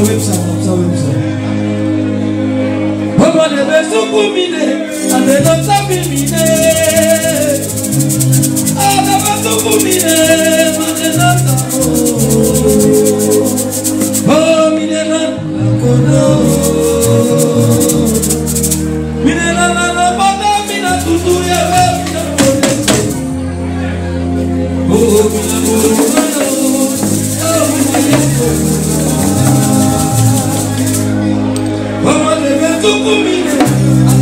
oyebisaka musa oyebisaka bomone besukumine andelo nsabimine ana besukumine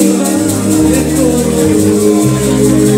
Thank you.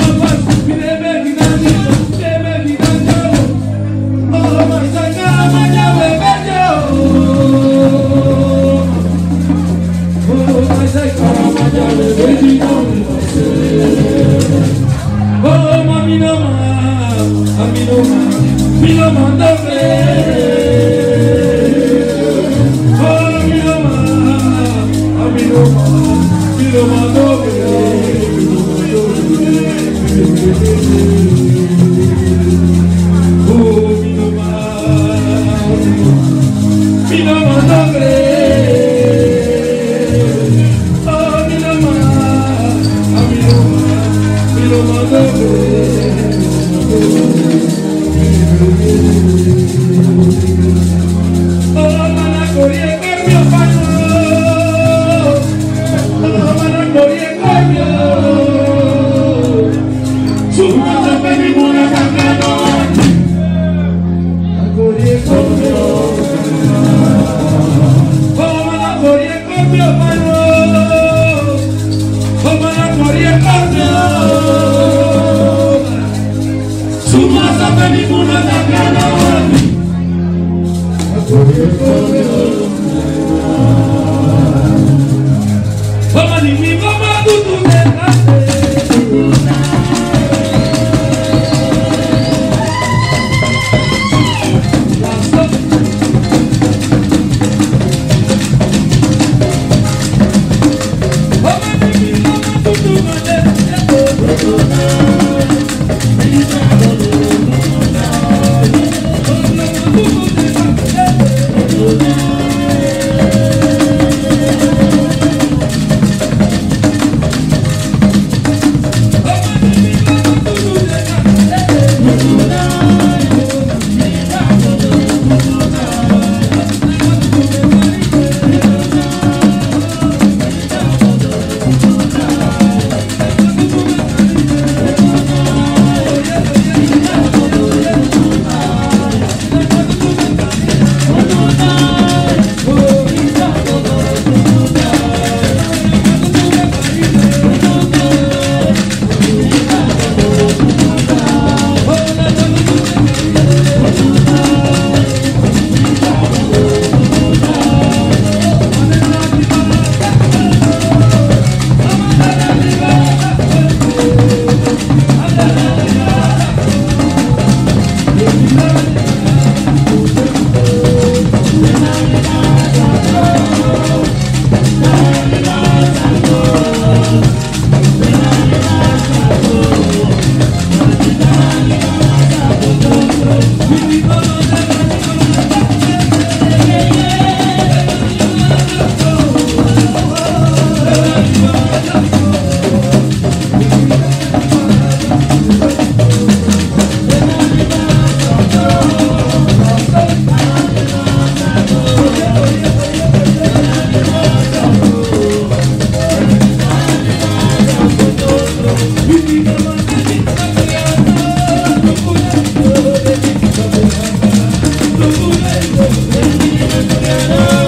Mama ni come on. Mariana.